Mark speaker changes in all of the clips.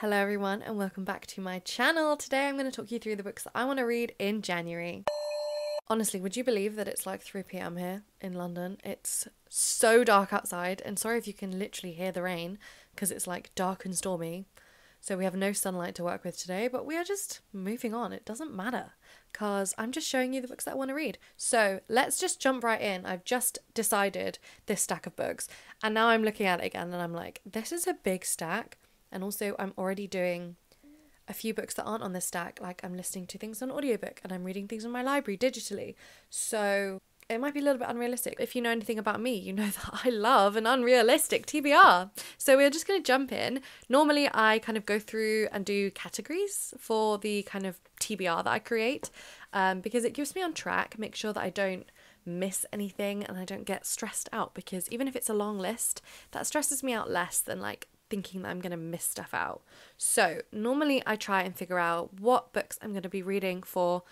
Speaker 1: Hello everyone and welcome back to my channel. Today I'm going to talk you through the books that I want to read in January. Honestly, would you believe that it's like 3pm here in London? It's so dark outside and sorry if you can literally hear the rain because it's like dark and stormy. So we have no sunlight to work with today, but we are just moving on. It doesn't matter because I'm just showing you the books that I want to read. So let's just jump right in. I've just decided this stack of books and now I'm looking at it again and I'm like, this is a big stack. And also, I'm already doing a few books that aren't on the stack. Like, I'm listening to things on audiobook and I'm reading things in my library digitally. So, it might be a little bit unrealistic. If you know anything about me, you know that I love an unrealistic TBR. So we're just going to jump in. Normally, I kind of go through and do categories for the kind of TBR that I create um, because it gives me on track, make sure that I don't miss anything and I don't get stressed out because even if it's a long list, that stresses me out less than like thinking that I'm going to miss stuff out. So, normally I try and figure out what books I'm going to be reading for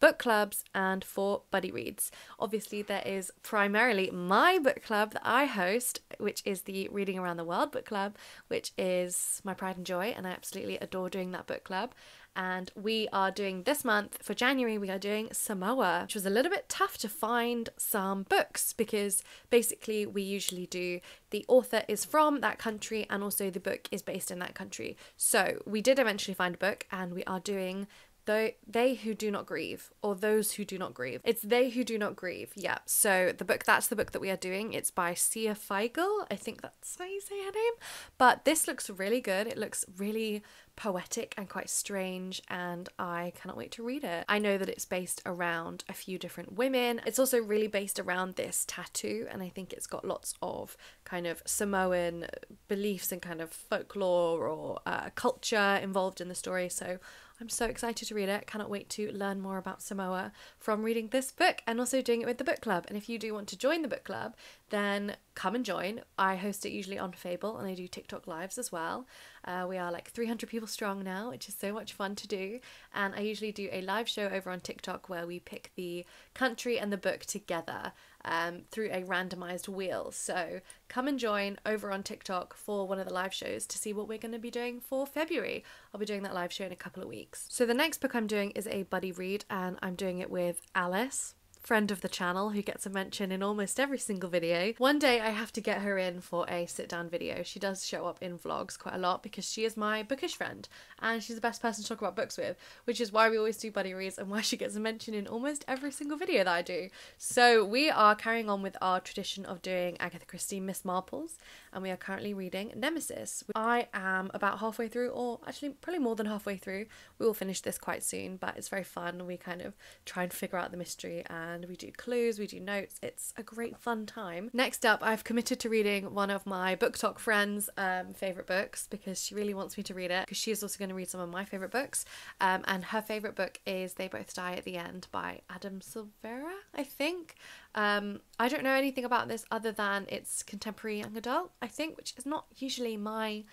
Speaker 1: book clubs and for buddy reads. Obviously, there is primarily my book club that I host, which is the Reading Around the World book club, which is my pride and joy, and I absolutely adore doing that book club. And we are doing this month for January, we are doing Samoa, which was a little bit tough to find some books because basically we usually do the author is from that country and also the book is based in that country. So we did eventually find a book and we are doing they, they who do not grieve or those who do not grieve. It's they who do not grieve yeah so the book that's the book that we are doing. It's by Sia Figiel. I think that's how you say her name. But this looks really good. It looks really poetic and quite strange and i cannot wait to read it. I know that it's based around a few different women. It's also really based around this tattoo and i think it's got lots of kind of samoan beliefs and kind of folklore or uh, culture involved in the story. So I'm so excited to read it. Cannot wait to learn more about Samoa from reading this book and also doing it with the book club. And if you do want to join the book club, then come and join. I host it usually on Fable and I do TikTok lives as well. Uh, we are like 300 people strong now, which is so much fun to do. And I usually do a live show over on TikTok where we pick the country and the book together um, through a randomized wheel. So come and join over on TikTok for one of the live shows to see what we're going to be doing for February. I'll be doing that live show in a couple of weeks. So the next book I'm doing is a buddy read, and I'm doing it with Alice friend of the channel who gets a mention in almost every single video. One day I have to get her in for a sit down video. She does show up in vlogs quite a lot because she is my bookish friend and she's the best person to talk about books with, which is why we always do buddy reads and why she gets a mention in almost every single video that I do. So we are carrying on with our tradition of doing Agatha Christie Miss Marples and we are currently reading Nemesis. I am about halfway through, or actually probably more than halfway through. We will finish this quite soon, but it's very fun. We kind of try and figure out the mystery and and we do clues, we do notes. It's a great fun time. Next up, I've committed to reading one of my BookTok friends' um, favourite books because she really wants me to read it because she is also going to read some of my favourite books. Um, and her favourite book is They Both Die at the End by Adam Silvera, I think. Um, I don't know anything about this other than it's contemporary young adult, I think, which is not usually my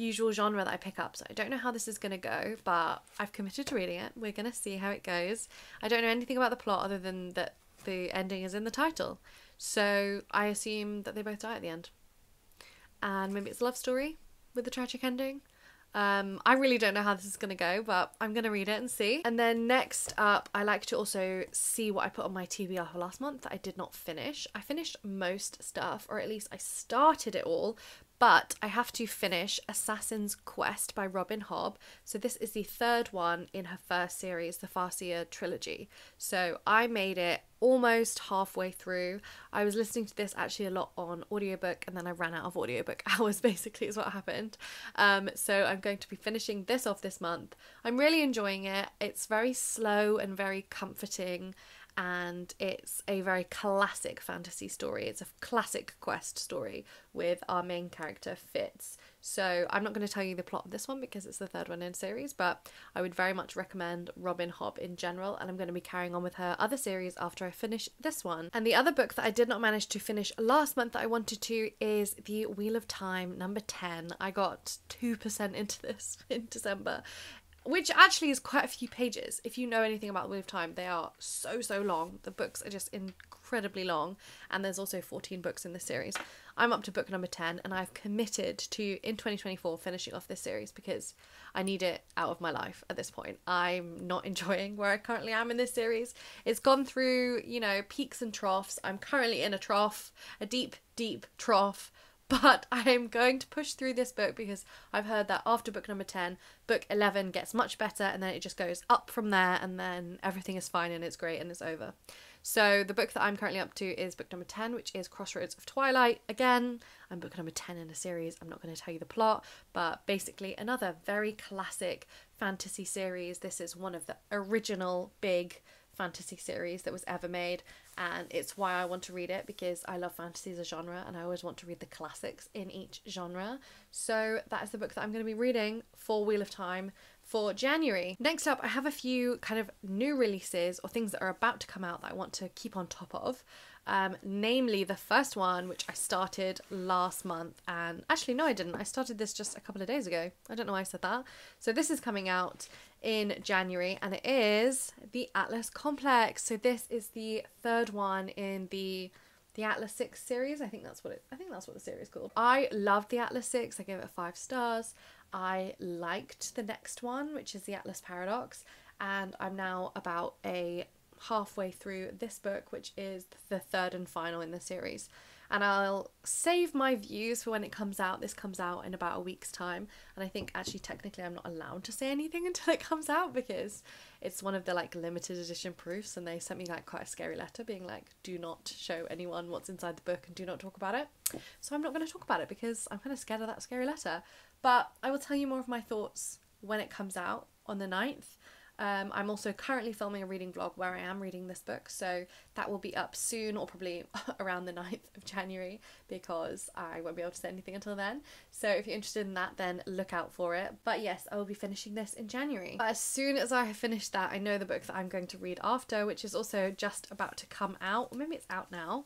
Speaker 1: usual genre that I pick up. So I don't know how this is going to go, but I've committed to reading it. We're going to see how it goes. I don't know anything about the plot other than that the ending is in the title. So I assume that they both die at the end. And maybe it's a love story with a tragic ending. Um, I really don't know how this is going to go, but I'm going to read it and see. And then next up, I like to also see what I put on my TBR for last month that I did not finish. I finished most stuff, or at least I started it all, but I have to finish Assassin's Quest by Robin Hobb. So this is the third one in her first series, the Farseer trilogy. So I made it almost halfway through. I was listening to this actually a lot on audiobook and then I ran out of audiobook hours basically is what happened. Um, so I'm going to be finishing this off this month. I'm really enjoying it. It's very slow and very comforting and it's a very classic fantasy story. It's a classic quest story with our main character Fitz. So I'm not going to tell you the plot of this one because it's the third one in series, but I would very much recommend Robin Hobb in general, and I'm going to be carrying on with her other series after I finish this one. And the other book that I did not manage to finish last month that I wanted to is The Wheel of Time number 10. I got 2% into this in December which actually is quite a few pages. If you know anything about the Wheel of Time, they are so, so long. The books are just incredibly long, and there's also 14 books in this series. I'm up to book number 10, and I've committed to, in 2024, finishing off this series because I need it out of my life at this point. I'm not enjoying where I currently am in this series. It's gone through, you know, peaks and troughs. I'm currently in a trough, a deep, deep trough but I am going to push through this book because I've heard that after book number 10, book 11 gets much better and then it just goes up from there and then everything is fine and it's great and it's over. So the book that I'm currently up to is book number 10, which is Crossroads of Twilight. Again, I'm book number 10 in a series. I'm not going to tell you the plot, but basically another very classic fantasy series. This is one of the original big fantasy series that was ever made and it's why I want to read it because I love fantasy as a genre and I always want to read the classics in each genre. So that is the book that I'm going to be reading for Wheel of Time for January. Next up, I have a few kind of new releases or things that are about to come out that I want to keep on top of. Um, namely, the first one, which I started last month, and actually, no, I didn't. I started this just a couple of days ago. I don't know why I said that. So, this is coming out in January, and it is the Atlas Complex. So, this is the third one in the the Atlas Six series. I think that's what it. I think that's what the series called. I loved the Atlas Six. I gave it five stars. I liked the next one, which is the Atlas Paradox, and I'm now about a halfway through this book, which is the third and final in the series. And I'll save my views for when it comes out. This comes out in about a week's time. And I think actually, technically, I'm not allowed to say anything until it comes out because it's one of the like limited edition proofs. And they sent me like quite a scary letter being like, do not show anyone what's inside the book and do not talk about it. So I'm not going to talk about it because I'm kind of scared of that scary letter. But I will tell you more of my thoughts when it comes out on the 9th. Um, I'm also currently filming a reading vlog where I am reading this book, so that will be up soon or probably around the 9th of January because I won't be able to say anything until then. So if you're interested in that, then look out for it. But yes, I will be finishing this in January. But as soon as I have finished that, I know the book that I'm going to read after, which is also just about to come out, or maybe it's out now.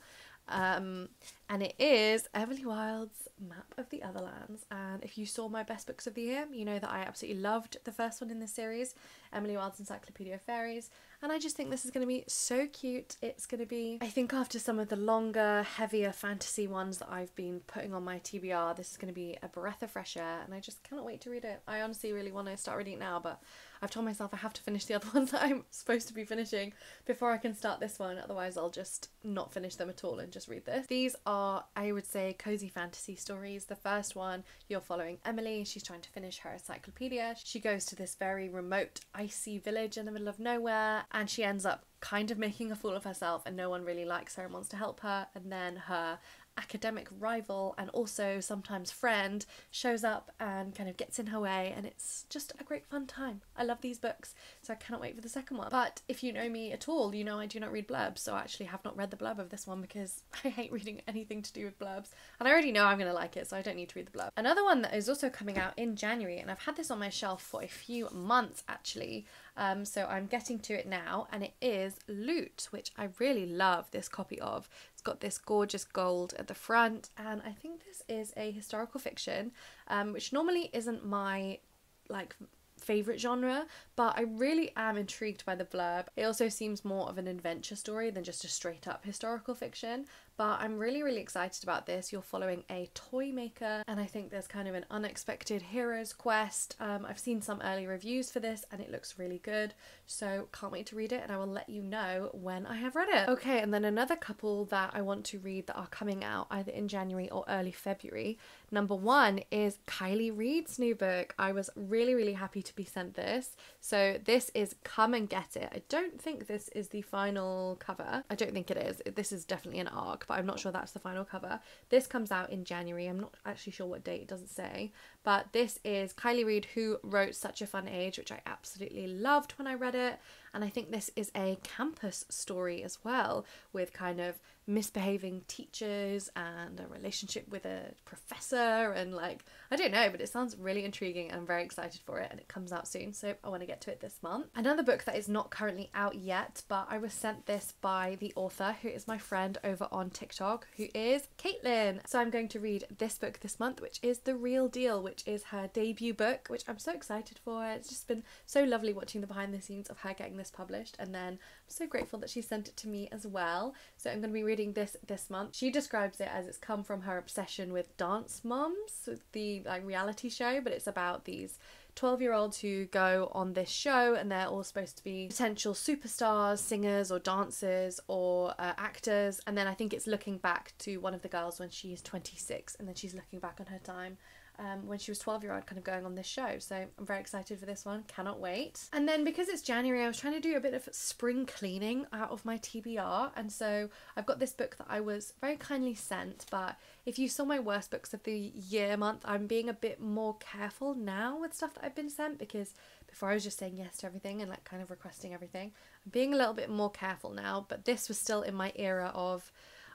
Speaker 1: Um, and it is Emily Wilde's Map of the Otherlands. And if you saw my best books of the year, you know that I absolutely loved the first one in this series, Emily Wilde's Encyclopedia of Fairies. And I just think this is going to be so cute. It's going to be, I think, after some of the longer, heavier fantasy ones that I've been putting on my TBR, this is going to be a breath of fresh air. And I just cannot wait to read it. I honestly really want to start reading it now, but I've told myself I have to finish the other ones that I'm supposed to be finishing before I can start this one, otherwise, I'll just not finish them at all and just read this. These are, I would say, cozy fantasy stories. The first one, you're following Emily, she's trying to finish her encyclopedia. She goes to this very remote, icy village in the middle of nowhere, and she ends up kind of making a fool of herself, and no one really likes her and wants to help her. And then her academic rival and also sometimes friend shows up and kind of gets in her way and it's just a great fun time. I love these books so I cannot wait for the second one. But if you know me at all, you know I do not read blurbs so I actually have not read the blurb of this one because I hate reading anything to do with blurbs and I already know I'm going to like it so I don't need to read the blurb. Another one that is also coming out in January and I've had this on my shelf for a few months actually um, so I'm getting to it now, and it is Loot, which I really love this copy of. It's got this gorgeous gold at the front, and I think this is a historical fiction, um, which normally isn't my like favorite genre, but I really am intrigued by the blurb. It also seems more of an adventure story than just a straight up historical fiction, but I'm really, really excited about this. You're following a toy maker, and I think there's kind of an unexpected hero's quest. Um, I've seen some early reviews for this, and it looks really good, so can't wait to read it, and I will let you know when I have read it. Okay, and then another couple that I want to read that are coming out either in January or early February. Number one is Kiley Reid's new book. I was really, really happy to be sent this. So this is Come and Get It. I don't think this is the final cover. I don't think it is. This is definitely an arc but I'm not sure that's the final cover. This comes out in January. I'm not actually sure what date, it doesn't say. But this is Kiley Reid, who wrote Such a Fun Age, which I absolutely loved when I read it. And I think this is a campus story as well, with kind of misbehaving teachers and a relationship with a professor and like I don't know but it sounds really intriguing and I'm very excited for it and it comes out soon so I want to get to it this month. Another book that is not currently out yet but I was sent this by the author who is my friend over on TikTok who is Caitlin. So I'm going to read this book this month which is The Real Deal which which is her debut book, which I'm so excited for. It's just been so lovely watching the behind the scenes of her getting this published, and then I'm so grateful that she sent it to me as well. So I'm going to be reading this this month. She describes it as it's come from her obsession with Dance Moms, the like reality show, but it's about these 12 year olds who go on this show and they're all supposed to be potential superstars, singers, or dancers, or uh, actors. And then I think it's looking back to one of the girls when she's 26 and then she's looking back on her time um, when she was 12 year old, kind of going on this show. So I'm very excited for this one, cannot wait. And then because it's January, I was trying to do a bit of spring cleaning out of my TBR. And so I've got this book that I was very kindly sent. But if you saw my worst books of the year month, I'm being a bit more careful now with stuff that I've been sent because before I was just saying yes to everything and like kind of requesting everything. I'm being a little bit more careful now, but this was still in my era of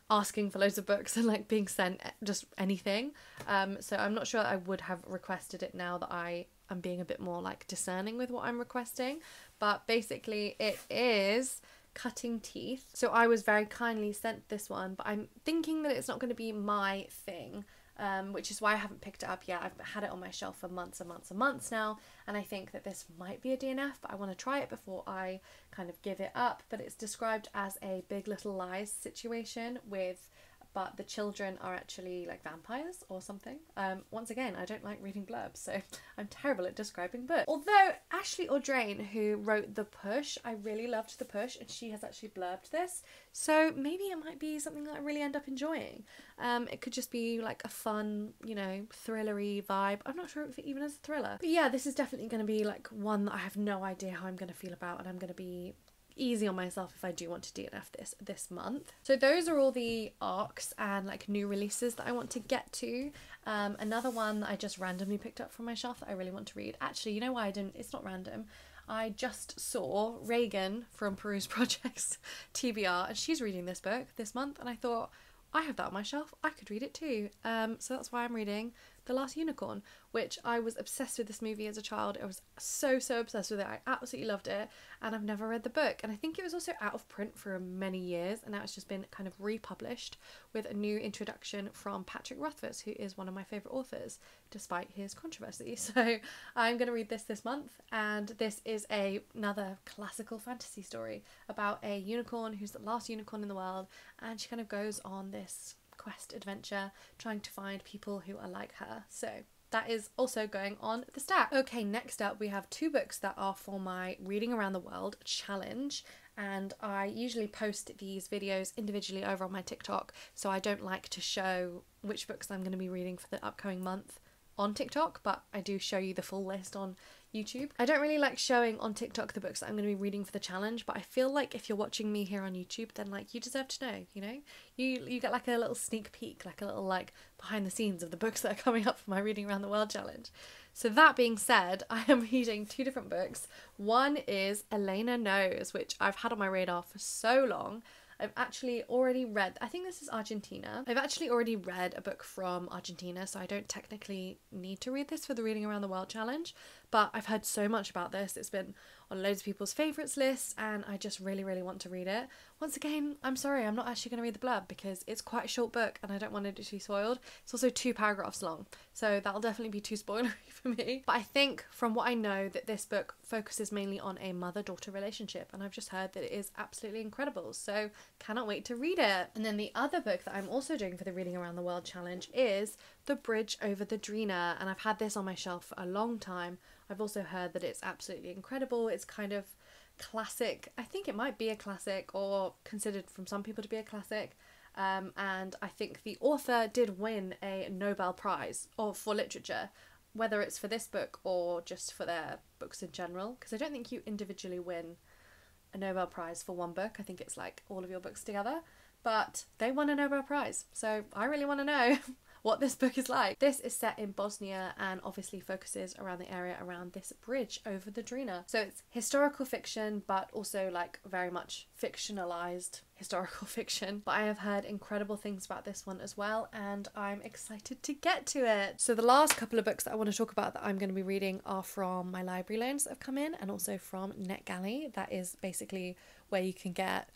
Speaker 1: asking for loads of books and like being sent just anything. Um, so I'm not sure I would have requested it now that I am being a bit more like discerning with what I'm requesting. But basically, it is cutting teeth. So I was very kindly sent this one, but I'm thinking that it's not going to be my thing um, which is why I haven't picked it up yet. I've had it on my shelf for months and months and months now, and I think that this might be a DNF, but I want to try it before I kind of give it up. But it's described as a Big Little Lies situation with but the children are actually like vampires or something. Um, once again, I don't like reading blurbs, so I'm terrible at describing books. Although Ashley Audrain, who wrote The Push, I really loved The Push, and she has actually blurbed this, so maybe it might be something that I really end up enjoying. Um, it could just be like a fun, you know, thrillery vibe. I'm not sure if it even is a thriller. But yeah, this is definitely going to be like one that I have no idea how I'm going to feel about, and I'm going to be easy on myself if I do want to DNF this this month. So those are all the arcs and like new releases that I want to get to. Um, another one that I just randomly picked up from my shelf that I really want to read. Actually, you know why I didn't? It's not random. I just saw Reagan from Peruse Projects TBR, and she's reading this book this month, and I thought I have that on my shelf. I could read it too. Um, so that's why I'm reading The Last Unicorn, which I was obsessed with this movie as a child. I was so, so obsessed with it. I absolutely loved it. And I've never read the book. And I think it was also out of print for many years. And now it's just been kind of republished with a new introduction from Patrick Rothfuss, who is one of my favourite authors, despite his controversy. So I'm going to read this this month. And this is a, another classical fantasy story about a unicorn who's the last unicorn in the world. And she kind of goes on this quest adventure trying to find people who are like her. So that is also going on the stack. Okay, next up we have two books that are for my Reading Around the World challenge. And I usually post these videos individually over on my TikTok, so I don't like to show which books I'm going to be reading for the upcoming month on TikTok, but I do show you the full list on YouTube. I don't really like showing on TikTok the books that I'm going to be reading for the challenge, but I feel like if you're watching me here on YouTube, then like you deserve to know, you know? You you get like a little sneak peek, like a little like behind the scenes of the books that are coming up for my Reading Around the World challenge. So that being said, I am reading two different books. One is Elena Knows, which I've had on my radar for so long. I've actually already read, I think this is Argentina. I've actually already read a book from Argentina, so I don't technically need to read this for the Reading Around the World challenge, but I've heard so much about this. It's been on loads of people's favourites lists, and I just really, really want to read it. Once again, I'm sorry, I'm not actually going to read the blurb because it's quite a short book and I don't want it to be spoiled. It's also two paragraphs long, so that'll definitely be too spoilery for me. But I think from what I know that this book focuses mainly on a mother-daughter relationship, and I've just heard that it is absolutely incredible. So cannot wait to read it. And then the other book that I'm also doing for the Reading Around the World challenge is The Bridge Over the Drina, and I've had this on my shelf for a long time. I've also heard that it's absolutely incredible. It's kind of classic. I think it might be a classic or considered from some people to be a classic. Um, and I think the author did win a Nobel Prize or for literature, whether it's for this book or just for their books in general. Because I don't think you individually win a Nobel Prize for one book. I think it's like all of your books together. But they won a Nobel Prize, so I really want to know what this book is like. This is set in Bosnia and obviously focuses around the area around this bridge over the Drina. So it's historical fiction, but also like very much fictionalized historical fiction. But I have heard incredible things about this one as well, and I'm excited to get to it. So the last couple of books that I want to talk about that I'm going to be reading are from my library loans that have come in, and also from NetGalley. That is basically where you can get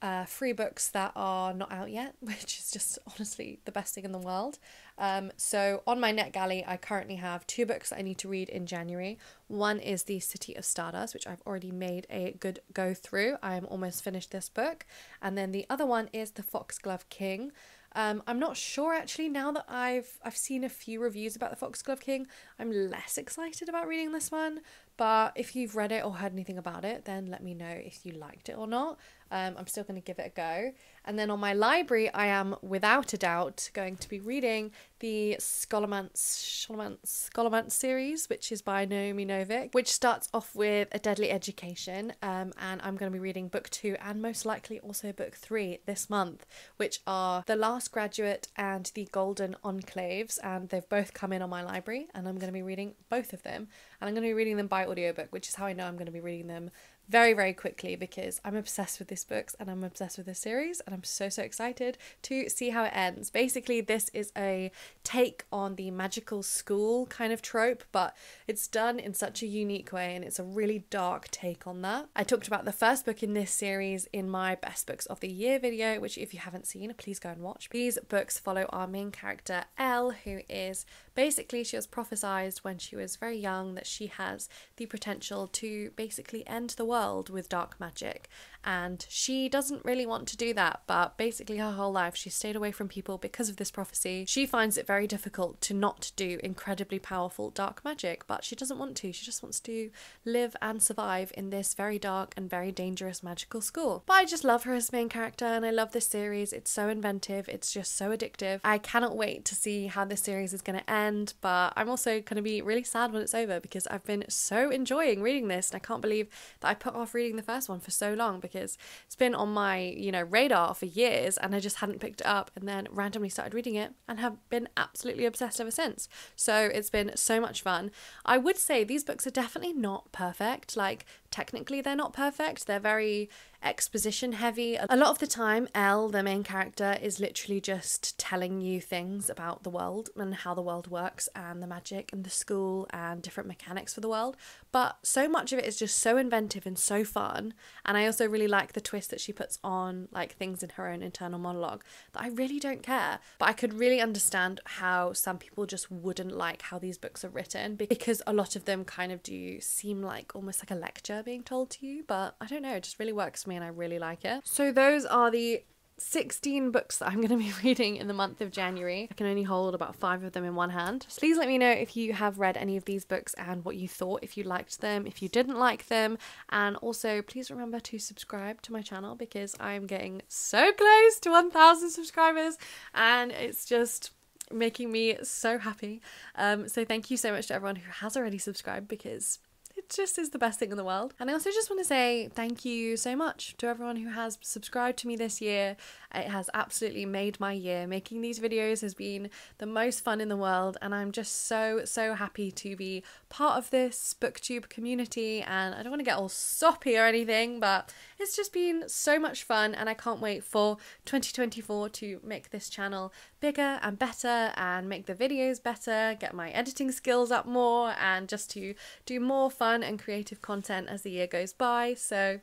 Speaker 1: uh, free books that are not out yet, which is just honestly the best thing in the world. Um, so on my NetGalley, I currently have two books that I need to read in January. One is The City of Stardust, which I've already made a good go through. I'm almost finished this book. And then the other one is The Foxglove King. Um, I'm not sure actually. Now that I've I've seen a few reviews about the Foxglove King, I'm less excited about reading this one. But if you've read it or heard anything about it, then let me know if you liked it or not. Um, I'm still going to give it a go. And then on my library, I am without a doubt going to be reading the Scholomance, Scholomance, Scholomance series, which is by Naomi Novik, which starts off with A Deadly Education. Um, and I'm going to be reading book two and most likely also book three this month, which are The Last Graduate and The Golden Enclaves. And they've both come in on my library, and I'm going to be reading both of them. And I'm going to be reading them by audiobook, which is how I know I'm going to be reading them very, very quickly because I'm obsessed with these books and I'm obsessed with this series and I'm so, so excited to see how it ends. Basically, this is a take on the magical school kind of trope, but it's done in such a unique way and it's a really dark take on that. I talked about the first book in this series in my best books of the year video, which if you haven't seen, please go and watch. These books follow our main character, El, who is basically she was prophesized when she was very young that she has the potential to basically end the world world with dark magic and she doesn't really want to do that, but basically her whole life she stayed away from people because of this prophecy. She finds it very difficult to not do incredibly powerful dark magic, but she doesn't want to. She just wants to live and survive in this very dark and very dangerous magical school. But I just love her as main character and I love this series. It's so inventive, it's just so addictive. I cannot wait to see how this series is going to end, but I'm also going to be really sad when it's over because I've been so enjoying reading this and I can't believe that I put off reading the first one for so long because it's been on my, you know, radar for years and I just hadn't picked it up and then randomly started reading it and have been absolutely obsessed ever since. So it's been so much fun. I would say these books are definitely not perfect. Like technically they're not perfect. They're very exposition heavy. A lot of the time, El, the main character, is literally just telling you things about the world and how the world works and the magic and the school and different mechanics for the world. But so much of it is just so inventive and so fun. And I also really like the twist that she puts on like things in her own internal monologue that I really don't care. But I could really understand how some people just wouldn't like how these books are written because a lot of them kind of do seem like almost like a lecture being told to you. But I don't know, it just really works for me and I really like it. So those are the 16 books that I'm going to be reading in the month of January. I can only hold about five of them in one hand. Please let me know if you have read any of these books and what you thought, if you liked them, if you didn't like them. And also, please remember to subscribe to my channel because I'm getting so close to 1,000 subscribers and it's just making me so happy. Um, so thank you so much to everyone who has already subscribed because it just is the best thing in the world. And I also just want to say thank you so much to everyone who has subscribed to me this year. It has absolutely made my year. Making these videos has been the most fun in the world, and I'm just so, so happy to be part of this booktube community. And I don't want to get all soppy or anything, but it's just been so much fun, and I can't wait for 2024 to make this channel bigger and better and make the videos better, get my editing skills up more, and just to do more fun and creative content as the year goes by. So,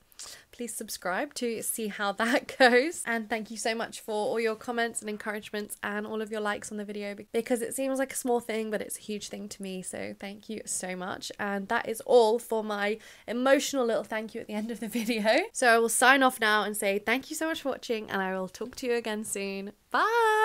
Speaker 1: please subscribe to see how that goes. And thank you so much for all your comments and encouragements and all of your likes on the video because it seems like a small thing, but it's a huge thing to me. So thank you so much. And that is all for my emotional little thank you at the end of the video. So I will sign off now and say thank you so much for watching and I will talk to you again soon. Bye!